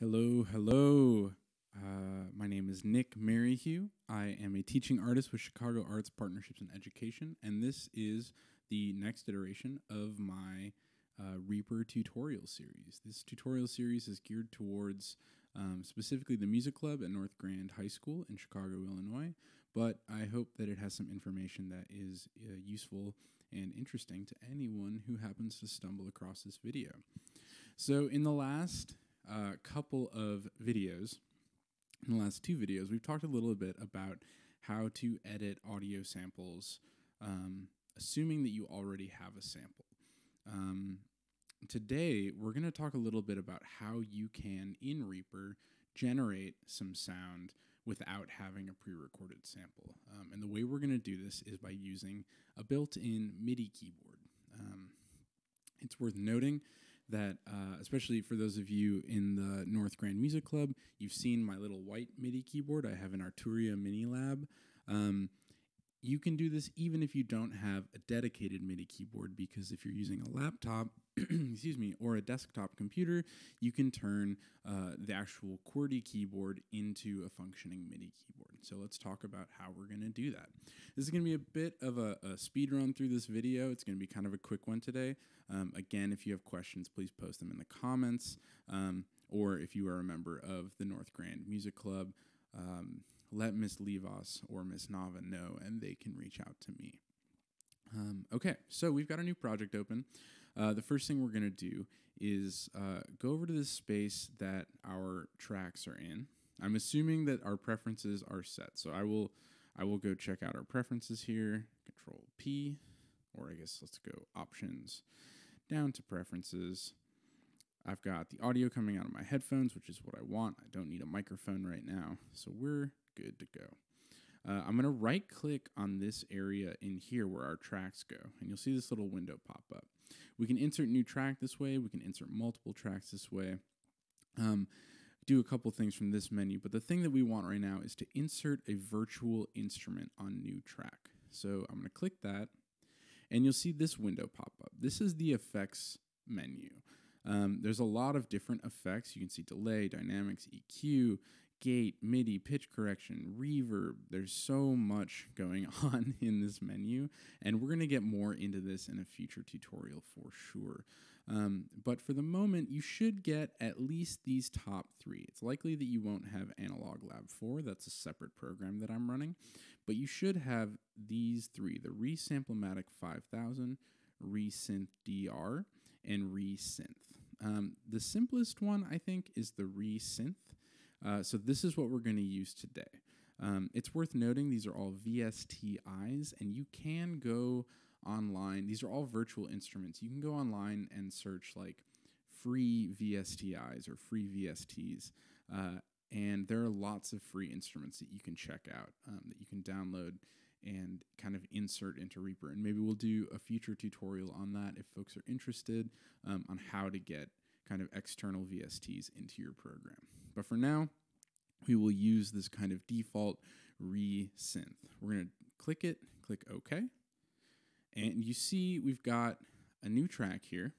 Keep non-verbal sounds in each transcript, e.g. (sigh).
Hello, hello. Uh, my name is Nick Meryhew. I am a teaching artist with Chicago Arts Partnerships and Education, and this is the next iteration of my uh, Reaper tutorial series. This tutorial series is geared towards um, specifically the music club at North Grand High School in Chicago, Illinois, but I hope that it has some information that is uh, useful and interesting to anyone who happens to stumble across this video. So, in the last couple of videos, in the last two videos, we've talked a little bit about how to edit audio samples, um, assuming that you already have a sample. Um, today, we're going to talk a little bit about how you can, in Reaper, generate some sound without having a pre recorded sample. Um, and the way we're going to do this is by using a built in MIDI keyboard. Um, it's worth noting that, uh, especially for those of you in the North Grand Music Club, you've seen my little white MIDI keyboard. I have an Arturia Mini Lab. Um, you can do this even if you don't have a dedicated MIDI keyboard because if you're using a laptop, (clears throat) excuse me, or a desktop computer, you can turn uh, the actual QWERTY keyboard into a functioning MIDI keyboard. So let's talk about how we're going to do that. This is going to be a bit of a, a, speed run through this video. It's going to be kind of a quick one today. Um, again, if you have questions, please post them in the comments. Um, or if you are a member of the North Grand Music Club, um, let Miss Levos or Miss Nava know and they can reach out to me. Um, okay, so we've got a new project open. Uh, the first thing we're going to do is uh, go over to the space that our tracks are in. I'm assuming that our preferences are set, so I will I will go check out our preferences here. Control P, or I guess let's go Options, down to Preferences. I've got the audio coming out of my headphones, which is what I want. I don't need a microphone right now, so we're good to go. Uh, I'm going to right click on this area in here where our tracks go, and you'll see this little window pop up. We can insert new track this way, we can insert multiple tracks this way. Um, do a couple things from this menu, but the thing that we want right now is to insert a virtual instrument on new track. So I'm going to click that, and you'll see this window pop up. This is the effects menu. Um, there's a lot of different effects. You can see delay, dynamics, EQ, gate, MIDI, pitch correction, reverb. There's so much going (laughs) on in this menu, and we're going to get more into this in a future tutorial for sure. Um, but for the moment, you should get at least these top three. It's likely that you won't have Analog Lab 4, that's a separate program that I'm running, but you should have these three the Resamplematic 5000, Resynth DR, and ReaSynth. Um, the simplest one, I think, is the ReaSynth. Uh, so this is what we're going to use today. Um, it's worth noting these are all VSTIs, and you can go online. These are all virtual instruments. You can go online and search like free VSTIs or free VSTs, uh, and there are lots of free instruments that you can check out um, that you can download and kind of insert into Reaper. And maybe we'll do a future tutorial on that if folks are interested um, on how to get kind of external VSTs into your program. But for now, we will use this kind of default ReaSynth. We're going to click it, click OK. And you see we've got a new track here.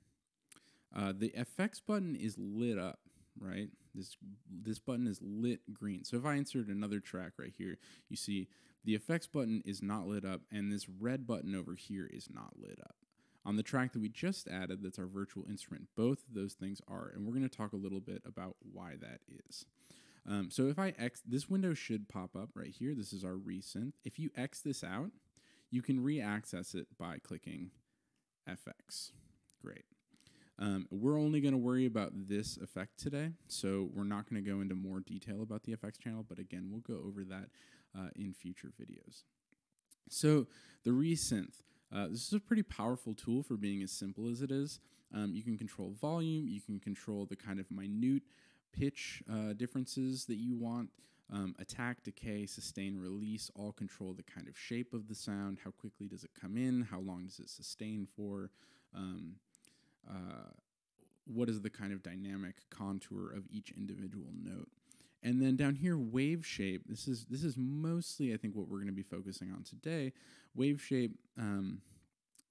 Uh, the effects button is lit up, right? This, this button is lit green. So if I insert another track right here, you see the effects button is not lit up and this red button over here is not lit up. On the track that we just added, that's our virtual instrument, both of those things are, and we're going to talk a little bit about why that is. Um, so if I X, this window should pop up right here. This is our ReaSynth. If you X this out, you can re-access it by clicking FX. Great. Um, we're only going to worry about this effect today, so we're not going to go into more detail about the effects channel, but again, we'll go over that uh, in future videos. So the ReaSynth, uh, this is a pretty powerful tool for being as simple as it is. Um, you can control volume, you can control the kind of minute pitch uh, differences that you want, um, attack, decay, sustain, release, all control the kind of shape of the sound, how quickly does it come in, how long does it sustain for, um, uh, what is the kind of dynamic contour of each individual note. And then down here, wave shape. This is this is mostly, I think, what we're going to be focusing on today. Wave shape, um,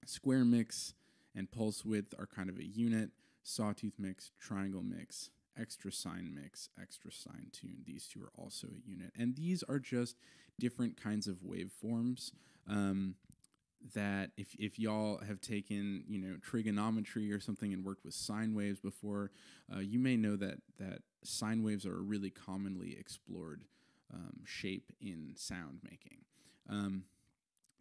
square mix, and pulse width are kind of a unit. Sawtooth mix, triangle mix, extra sine mix, extra sine tune. These two are also a unit. And these are just different kinds of waveforms. Um, that if, if y'all have taken you know trigonometry or something and worked with sine waves before, uh, you may know that that sine waves are a really commonly explored um, shape in sound making. Um,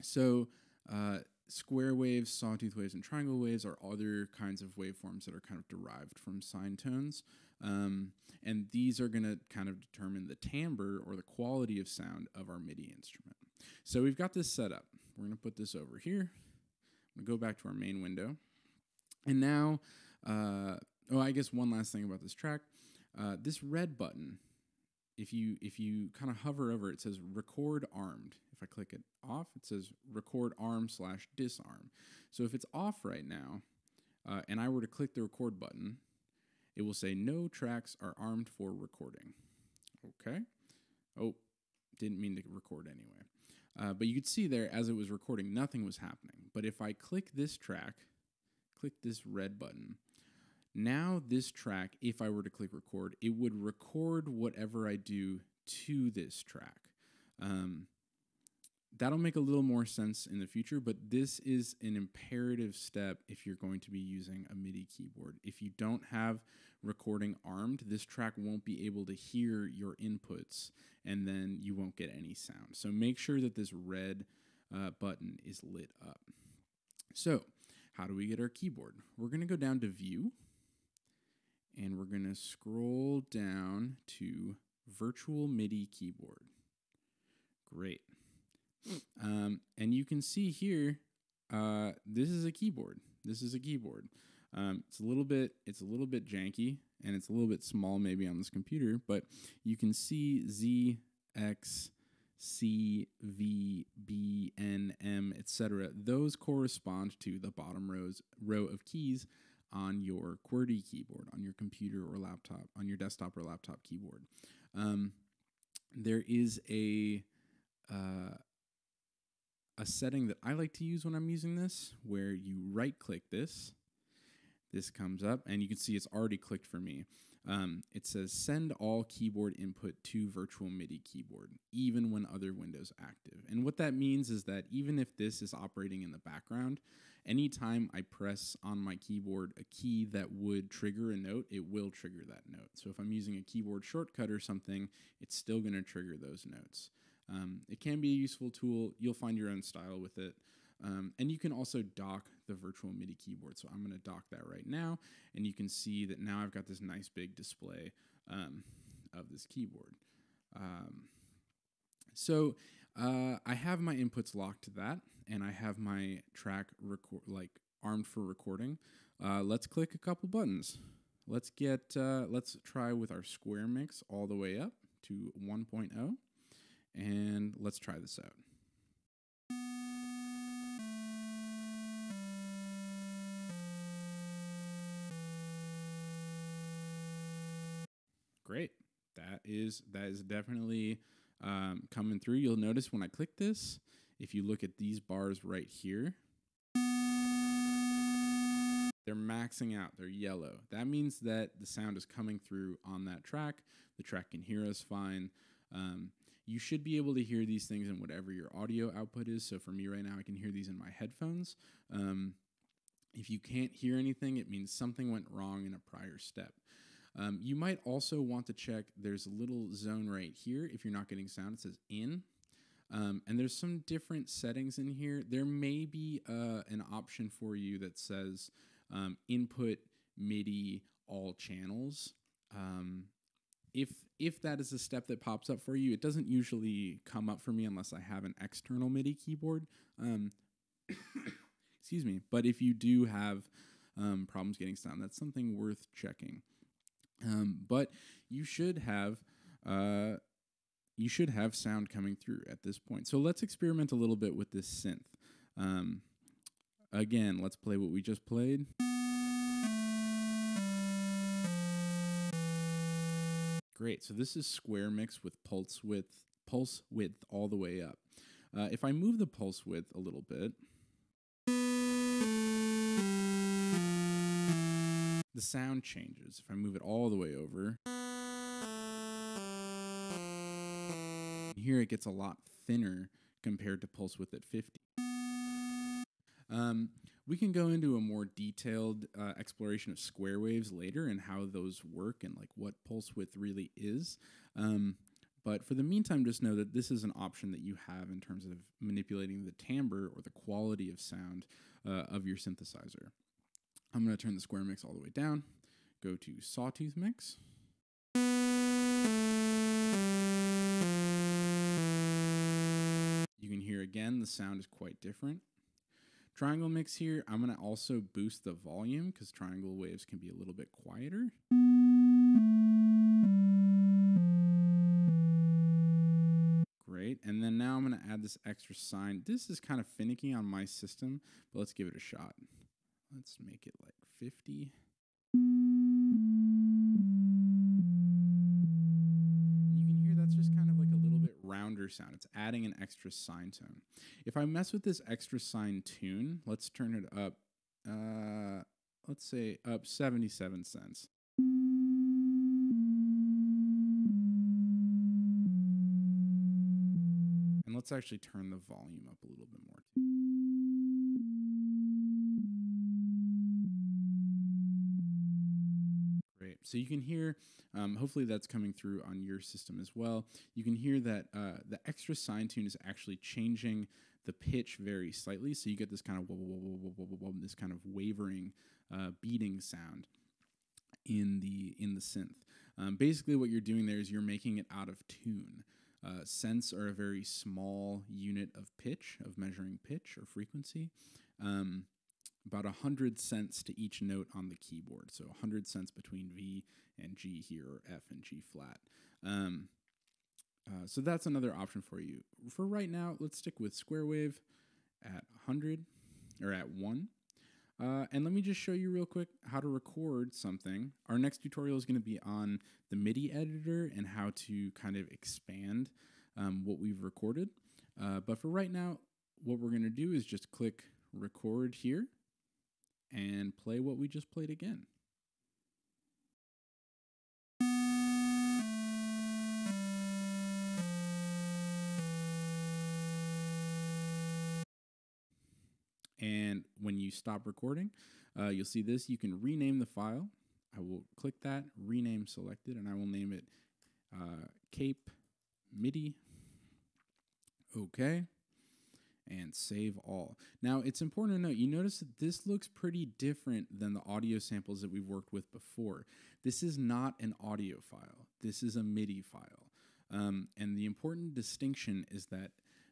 so uh, square waves, sawtooth waves, and triangle waves are other kinds of waveforms that are kind of derived from sine tones. Um, and these are going to kind of determine the timbre or the quality of sound of our MIDI instrument. So we've got this set up. We're going to put this over here. I'm going to go back to our main window. And now, uh, oh, I guess one last thing about this track. Uh, this red button, if you if you kind of hover over it, says record armed. If I click it off, it says record arm slash disarm. So if it's off right now, uh, and I were to click the record button, it will say no tracks are armed for recording. Okay. Oh, didn't mean to record anyway. Uh, but you could see there as it was recording, nothing was happening. But if I click this track, click this red button, now this track, if I were to click record, it would record whatever I do to this track. Um, that'll make a little more sense in the future, but this is an imperative step if you're going to be using a MIDI keyboard. If you don't have recording armed, this track won't be able to hear your inputs and then you won't get any sound. So make sure that this red uh, button is lit up. So, how do we get our keyboard? We're going to go down to View and we're going to scroll down to Virtual MIDI Keyboard. Great. Um, and you can see here, uh, this is a keyboard. This is a keyboard. Um, it's a little bit, it's a little bit janky, and it's a little bit small maybe on this computer, but you can see Z, X, C, V, B, N, M, etc. Those correspond to the bottom rows row of keys on your QWERTY keyboard, on your computer or laptop, on your desktop or laptop keyboard. Um, there is a uh, a setting that I like to use when I'm using this, where you right click this. This comes up, and you can see it's already clicked for me. Um, it says send all keyboard input to virtual MIDI keyboard, even when other windows active. And what that means is that even if this is operating in the background, anytime I press on my keyboard a key that would trigger a note, it will trigger that note. So if I'm using a keyboard shortcut or something, it's still going to trigger those notes. Um, it can be a useful tool. You'll find your own style with it. Um, and you can also dock the virtual MIDI keyboard. So I'm going to dock that right now. And you can see that now I've got this nice big display um, of this keyboard. Um, so uh, I have my inputs locked to that, and I have my track record like armed for recording. Uh, let's click a couple buttons. Let's get uh, let's try with our square mix all the way up to 1.0, and let's try this out. Great. That is that is definitely um, coming through. You'll notice when I click this, if you look at these bars right here, they're maxing out. They're yellow. That means that the sound is coming through on that track. The track can hear us fine. Um, you should be able to hear these things in whatever your audio output is. So for me right now, I can hear these in my headphones. Um, if you can't hear anything, it means something went wrong in a prior step. Um, you might also want to check, there's a little zone right here. If you're not getting sound, it says in. Um, and there's some different settings in here. There may be uh, an option for you that says um, input MIDI all channels. Um, if if that is a step that pops up for you, it doesn't usually come up for me unless I have an external MIDI keyboard. Um, (coughs) excuse me. But if you do have um, problems getting sound, that's something worth checking. Um, but you should have uh, you should have sound coming through at this point. So let's experiment a little bit with this synth. Um, again, let's play what we just played. Great. So this is square mix with pulse width, pulse width all the way up. Uh, if I move the pulse width a little bit, the sound changes. If I move it all the way over, here it gets a lot thinner compared to pulse width at 50. Um, we can go into a more detailed uh, exploration of square waves later and how those work and like what pulse width really is. Um, but for the meantime, just know that this is an option that you have in terms of manipulating the timbre or the quality of sound uh, of your synthesizer. I'm going to turn the square mix all the way down, go to sawtooth mix. Hear again, the sound is quite different. Triangle mix here, I'm going to also boost the volume because triangle waves can be a little bit quieter. Great. And then now I'm going to add this extra sine. This is kind of finicky on my system, but let's give it a shot. Let's make it like 50. Rounder sound. It's adding an extra sine tone. If I mess with this extra sine tune, let's turn it up, uh, let's say up 77 cents. And let's actually turn the volume up a little bit more. So you can hear, um, hopefully that's coming through on your system as well. You can hear that uh, the extra sine tune is actually changing the pitch very slightly. So you get this kind of whoa, whoa, whoa, this kind of wavering, uh, beating sound in the in the synth. Um, basically, what you're doing there is you're making it out of tune. Uh, cents are a very small unit of pitch, of measuring pitch or frequency. Um, about 100 cents to each note on the keyboard. So 100 cents between V and G here, or F and G flat. Um, uh, so that's another option for you. For right now, let's stick with square wave at 100 or at 1. Uh, and let me just show you real quick how to record something. Our next tutorial is going to be on the MIDI editor and how to kind of expand um, what we've recorded. Uh, but for right now, what we're going to do is just click record here and play what we just played again. And when you stop recording, uh, you'll see this. You can rename the file. I will click that, rename selected, and I will name it uh, Cape MIDI. Okay and save all. Now, it's important to note, you notice that this looks pretty different than the audio samples that we've worked with before. This is not an audio file. This is a MIDI file. Um, and the important distinction is that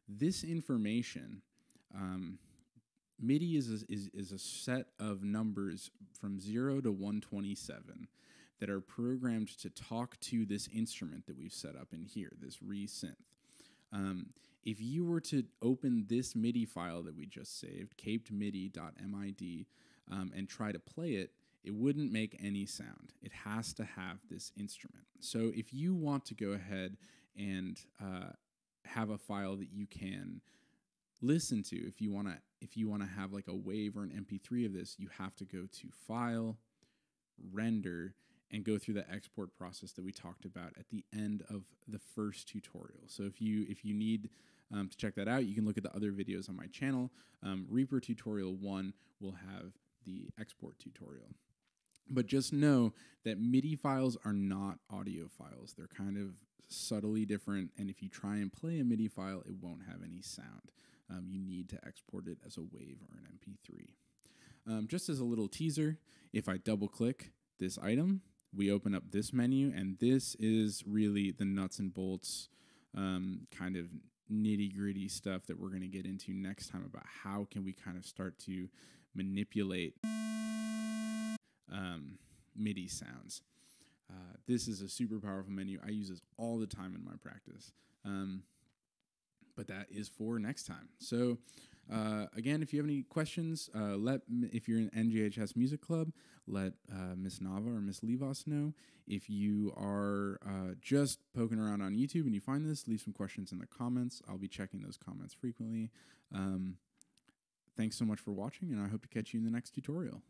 this information, um, MIDI is a, is, is a set of numbers from 0 to 127 that are programmed to talk to this instrument that we've set up in here, this ReaSynth. Um, if you were to open this MIDI file that we just saved, capedmidi.mid, um, and try to play it, it wouldn't make any sound. It has to have this instrument. So if you want to go ahead and uh, have a file that you can listen to, if you want to, if you want to have like a wave or an MP3 of this, you have to go to File, Render, and go through the export process that we talked about at the end of the first tutorial. So if you if you need um, to check that out, you can look at the other videos on my channel. Um, Reaper tutorial one will have the export tutorial. But just know that MIDI files are not audio files. They're kind of subtly different, and if you try and play a MIDI file, it won't have any sound. Um, you need to export it as a WAV or an MP3. Um, just as a little teaser, if I double click this item, we open up this menu, and this is really the nuts and bolts um, kind of nitty gritty stuff that we're going to get into next time about how can we kind of start to manipulate um, MIDI sounds. Uh, this is a super powerful menu. I use this all the time in my practice. Um, but that is for next time. So uh, again, if you have any questions, uh, let if you're in NGHS Music Club, let uh, Miss Nava or Miss Levos know. If you are uh, just poking around on YouTube and you find this, leave some questions in the comments. I'll be checking those comments frequently. Um, thanks so much for watching, and I hope to catch you in the next tutorial.